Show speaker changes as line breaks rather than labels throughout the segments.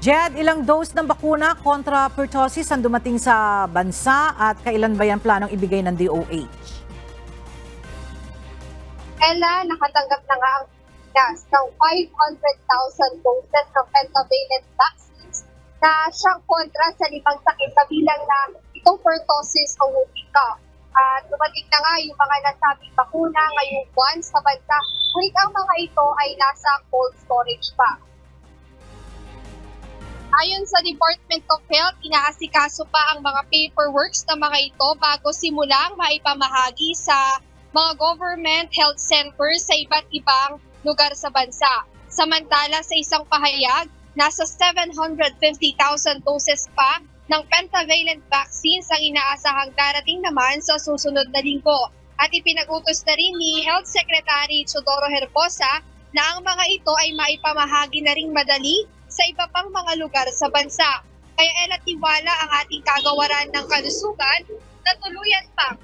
Jed, ilang dose ng bakuna kontra pertussis ang dumating sa bansa at kailan ba yan planong ibigay ng DOH?
Ella, nakatanggap na nga ang Pilipinas ng 500,000 doses ng pentavalent vaccines na siyang kontra sa limang sakit na bilang na itong pertussis o cough. At dumating na nga yung mga nasabing bakuna ngayong buwan sa bansa. Ngunit ang mga ito ay nasa cold storage pa. Ayon sa Department of Health, inaasikaso pa ang mga paperworks na mga ito bago simulang maipamahagi sa mga government health centers sa iba't ibang lugar sa bansa. Samantala sa isang pahayag, nasa 750,000 doses pa ng pentavalent vaccines ang inaasahang darating naman sa susunod na linggo. At ipinag-utos na rin ni Health Secretary Chodoro Herbosa na ang mga ito ay maipamahagi na ring madali sa iba pang mga lugar sa bansa. Kaya ela tiwala ang ating kagawaran ng kalusugan na tuluyan pang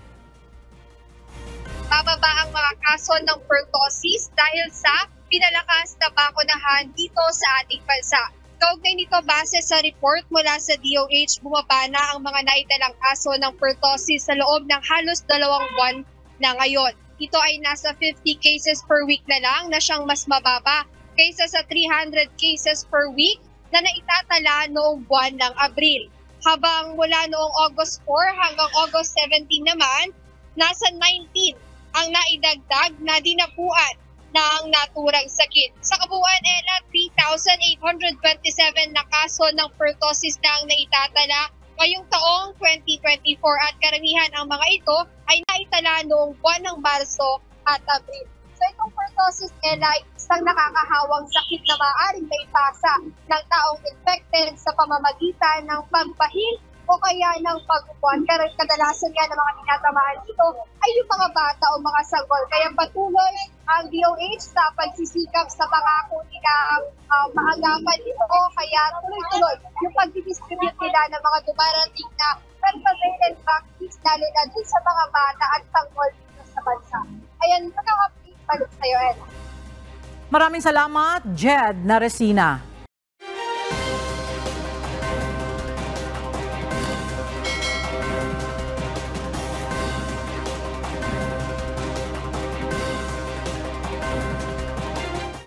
bababa ang mga kaso ng pertussis dahil sa pinalakas na bakunahan dito sa ating bansa. Kaugnay nito base sa report mula sa DOH, bumaba na ang mga naitalang kaso ng pertussis sa loob ng halos dalawang buwan na ngayon. Ito ay nasa 50 cases per week na lang na siyang mas mababa kaysa sa 300 cases per week na naitatala noong buwan ng Abril. Habang mula noong August 4 hanggang August 17 naman, nasa 19 ang naidagdag na dinapuan ng naturang sakit. Sa kabuuan, Ella, 3,827 na kaso ng pertussis na ang naitatala ngayong taong 2024 at karamihan ang mga ito ay naitala noong buwan ng Marso at Abril. So itong pertussis, Ella, ay isang nakakahawang sakit na maaaring maipasa ng taong infected sa pamamagitan ng pagbahil o kaya ng pagbubuan. Pero kadalasan nga ng mga tinatamaan dito ay yung mga bata o mga sanggol. Kaya patuloy ang DOH sa pagsisikap sa pangako nila ang uh, maagapan dito. Kaya tuloy-tuloy yung pag-distribute nila ng mga dumarating na pentavalent vaccines lalo na dun sa mga bata at sanggol sa bansa. Ayan, ito palit sa'yo, Ella.
Maraming salamat, Jed Naresina.